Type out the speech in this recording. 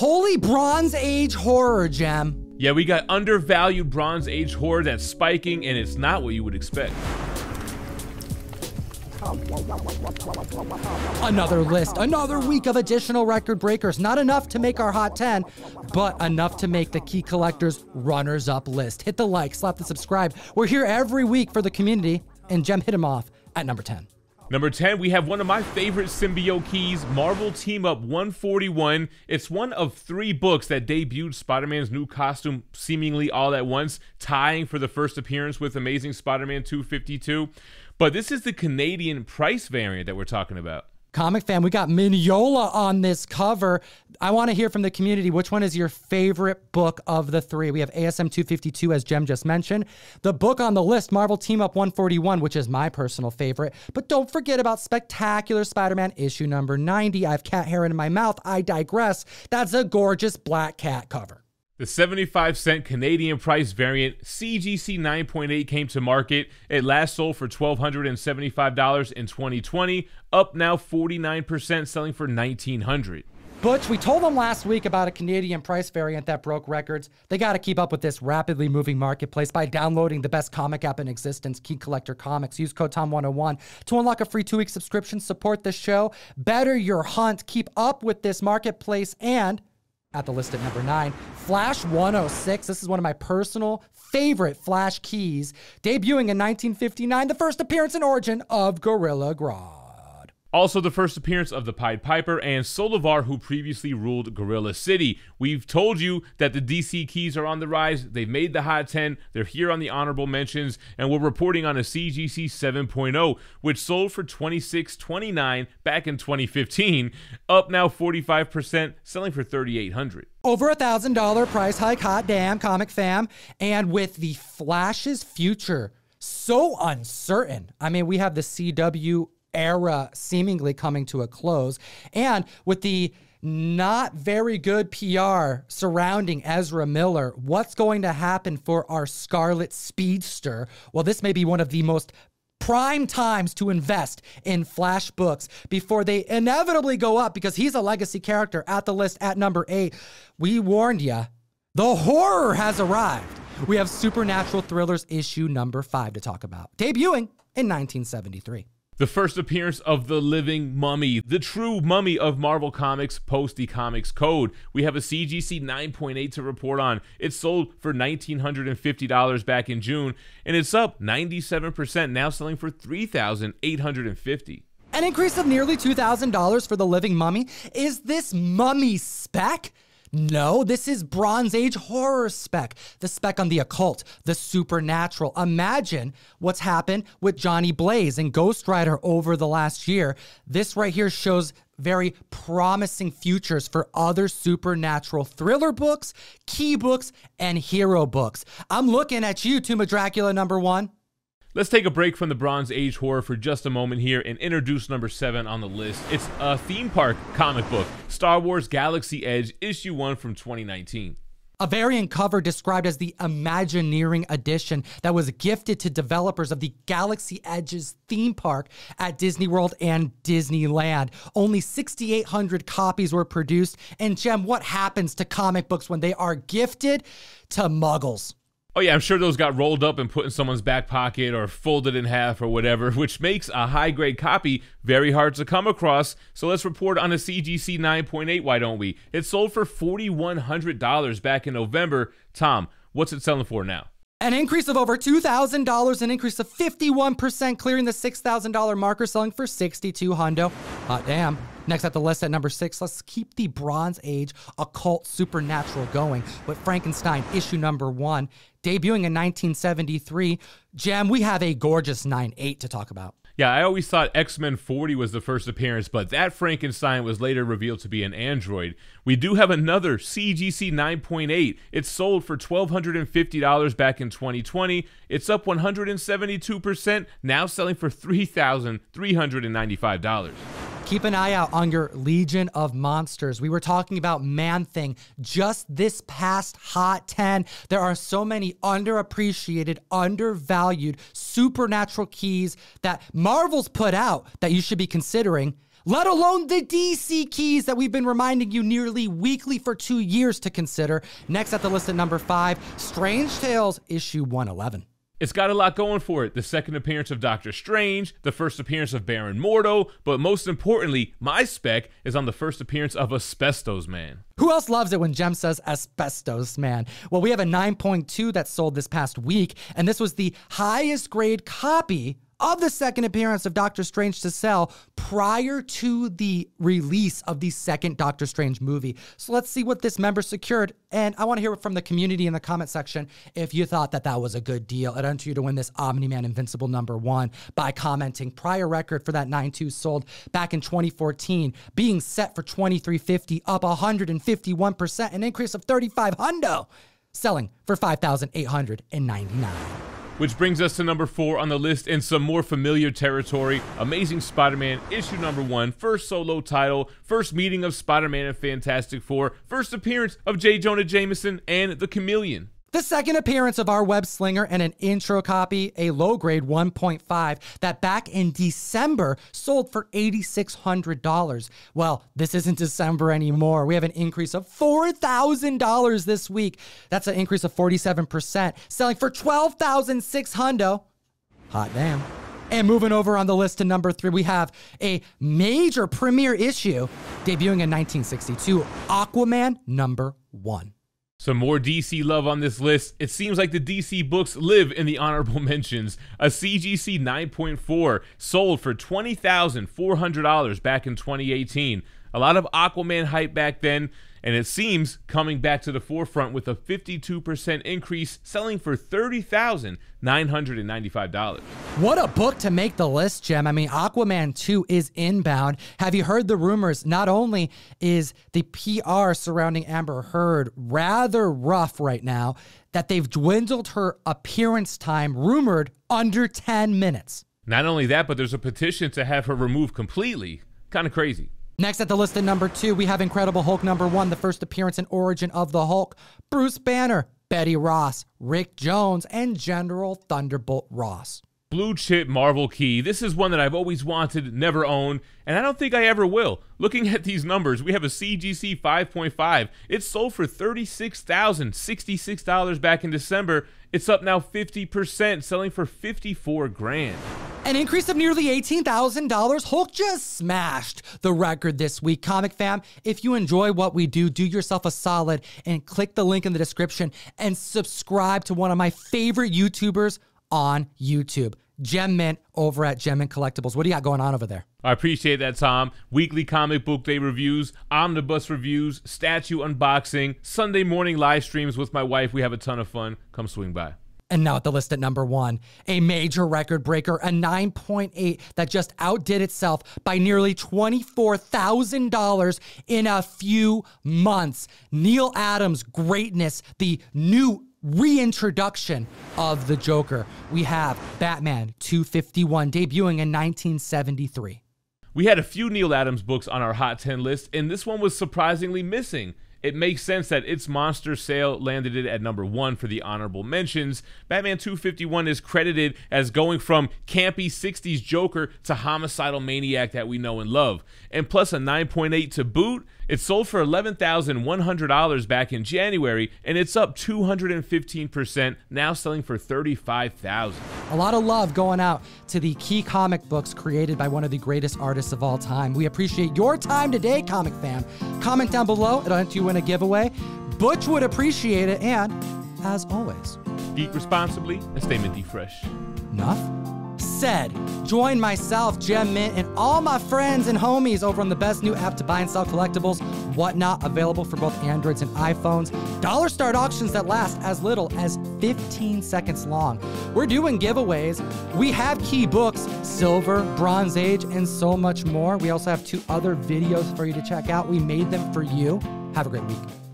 Holy Bronze Age horror gem. Yeah, we got undervalued Bronze Age horror that's spiking, and it's not what you would expect. Another list, another week of additional record breakers. Not enough to make our hot 10, but enough to make the key collectors runners up list. Hit the like, slap the subscribe. We're here every week for the community, and Gem hit him off at number 10. Number 10, we have one of my favorite symbiote keys, Marvel Team Up 141. It's one of three books that debuted Spider Man's new costume seemingly all at once, tying for the first appearance with Amazing Spider Man 252. But this is the Canadian price variant that we're talking about. Comic fan, we got Mignola on this cover. I want to hear from the community. Which one is your favorite book of the three? We have ASM 252, as Gem just mentioned. The book on the list, Marvel Team Up 141, which is my personal favorite. But don't forget about Spectacular Spider Man issue number 90. I have cat hair in my mouth. I digress. That's a gorgeous black cat cover. The 75 cent Canadian price variant CGC 9.8 came to market. It last sold for $1,275 in 2020, up now 49%, selling for 1,900. Butch, we told them last week about a Canadian price variant that broke records. They got to keep up with this rapidly moving marketplace by downloading the best comic app in existence, Key Collector Comics. Use code TOM101 to unlock a free two week subscription. Support the show, better your hunt, keep up with this marketplace, and at the list at number nine, Flash 106. This is one of my personal favorite Flash keys, debuting in 1959, the first appearance and origin of Gorilla Grodd. Also, the first appearance of the Pied Piper and Solovar, who previously ruled Gorilla City. We've told you that the DC keys are on the rise. They've made the Hot 10. They're here on the honorable mentions, and we're reporting on a CGC 7.0, which sold for 26.29 back in 2015, up now 45%, selling for 3,800. Over a thousand dollar price hike, hot damn, comic fam, and with the Flash's future so uncertain. I mean, we have the CW era seemingly coming to a close. And with the not very good PR surrounding Ezra Miller, what's going to happen for our Scarlet Speedster? Well, this may be one of the most prime times to invest in Flash books before they inevitably go up because he's a legacy character at the list at number eight. We warned you. The horror has arrived. We have Supernatural Thrillers issue number five to talk about, debuting in 1973 the first appearance of the living mummy, the true mummy of Marvel Comics post the Comics Code. We have a CGC 9.8 to report on. It sold for $1,950 back in June, and it's up 97%, now selling for $3,850. An increase of nearly $2,000 for the living mummy. Is this mummy spec? No, this is Bronze Age horror spec, the spec on the occult, the supernatural. Imagine what's happened with Johnny Blaze and Ghost Rider over the last year. This right here shows very promising futures for other supernatural thriller books, key books, and hero books. I'm looking at you, Tomb of Dracula number one. Let's take a break from the Bronze Age horror for just a moment here and introduce number seven on the list. It's a theme park comic book, Star Wars Galaxy Edge, issue one from 2019. A variant cover described as the Imagineering Edition that was gifted to developers of the Galaxy's Edge theme park at Disney World and Disneyland. Only 6,800 copies were produced. And Gem, what happens to comic books when they are gifted to muggles? Oh yeah, I'm sure those got rolled up and put in someone's back pocket or folded in half or whatever, which makes a high grade copy very hard to come across. So let's report on a CGC 9.8, why don't we? It sold for $4,100 back in November. Tom, what's it selling for now? An increase of over $2,000, an increase of 51%, clearing the $6,000 marker, selling for 62 hundo. Hot damn. Next at the list at number six, let's keep the Bronze Age occult supernatural going with Frankenstein issue number one, debuting in 1973. Gem, we have a gorgeous 9-8 to talk about. Yeah, I always thought X Men 40 was the first appearance, but that Frankenstein was later revealed to be an android. We do have another CGC 9.8. It sold for $1,250 back in 2020. It's up 172%, now selling for $3,395. Keep an eye out on your Legion of Monsters. We were talking about Man Thing just this past Hot 10. There are so many underappreciated, undervalued supernatural keys that Marvel's put out that you should be considering. let alone the DC keys that we've been reminding you nearly weekly for two years to consider. Next at the list at number five, Strange Tales issue 111. It's got a lot going for it. The second appearance of Doctor Strange, the first appearance of Baron Mordo, but most importantly, my spec is on the first appearance of Asbestos Man. Who else loves it when Gem says asbestos, man? Well, we have a 9.2 that sold this past week, and this was the highest grade copy of the second appearance of Doctor Strange to sell prior to the release of the second Doctor Strange movie. So let's see what this member secured. And I want to hear from the community in the comment section if you thought that that was a good deal. I'd enter you to win this Omni Man Invincible number one by commenting prior record for that 9.2 sold back in 2014, being set for 2350, up 151%, an increase of 35 hundo, selling for 5,899. Which brings us to number four on the list in some more familiar territory Amazing Spider Man, issue number one, first solo title, first meeting of Spider Man and Fantastic Four, first appearance of J. Jonah Jameson and the Chameleon. The second appearance of our web slinger and an intro copy, a low grade 1.5, that back in December sold for $8,600. Well, this isn't December anymore. We have an increase of $4,000 this week. That's an increase of 47%, selling for 12,600. Hot damn. And moving over on the list to number three, we have a major premiere issue debuting in 1962 Aquaman number one. Some more DC love on this list. It seems like the DC books live in the honorable mentions. A CGC 9.4 sold for $20,400 back in 2018. A lot of Aquaman hype back then and it seems coming back to the forefront with a 52% increase, selling for $30,995. What a book to make the list, Gem. I mean, Aquaman 2 is inbound. Have you heard the rumors? Not only is the PR surrounding Amber Heard rather rough right now, that they've dwindled her appearance time, rumored under 10 minutes. Not only that, but there's a petition to have her removed completely. Kind of crazy. Next at the list at number two, we have Incredible Hulk number one, the first appearance and origin of the Hulk, Bruce Banner, Betty Ross, Rick Jones, and General Thunderbolt Ross. Blue chip Marvel key. This is one that I've always wanted, never owned, and I don't think I ever will. Looking at these numbers, we have a CGC 5.5. It sold for $36,066 back in December. It's up now 50%, selling for 54 grand. An increase of nearly $18,000. Hulk just smashed the record this week. Comic fam, if you enjoy what we do, do yourself a solid and click the link in the description and subscribe to one of my favorite YouTubers on YouTube. Gem Mint over at Gem Mint Collectibles. What do you got going on over there? I appreciate that, Tom. Weekly comic book day reviews, omnibus reviews, statue unboxing, Sunday morning live streams with my wife. We have a ton of fun. Come swing by. And now at the list at number one, a major record breaker, a 9.8 that just outdid itself by nearly $24,000 in a few months. Neal Adams' greatness, the new reintroduction of the Joker. We have Batman 251 debuting in 1973. We had a few Neal Adams books on our Hot 10 list, and this one was surprisingly missing. It makes sense that its monster sale landed it at number one for the honorable mentions. Batman 251 is credited as going from campy 60s Joker to homicidal maniac that we know and love. And plus a 9.8 to boot, it sold for $11,100 back in January, and it's up 215%, now selling for $35,000. A lot of love going out to the key comic books created by one of the greatest artists of all time. We appreciate your time today, comic fam. Comment down below, it'll enter you in a giveaway. Butch would appreciate it, and as always, eat responsibly and stay minty fresh. Enough? said, join myself, Gem Mint, and all my friends and homies over on the best new app to buy and sell collectibles, Whatnot, available for both Androids and iPhones. Dollar start auctions that last as little as 15 seconds long. We're doing giveaways. We have key books, Silver, Bronze Age, and so much more. We also have two other videos for you to check out. We made them for you. Have a great week.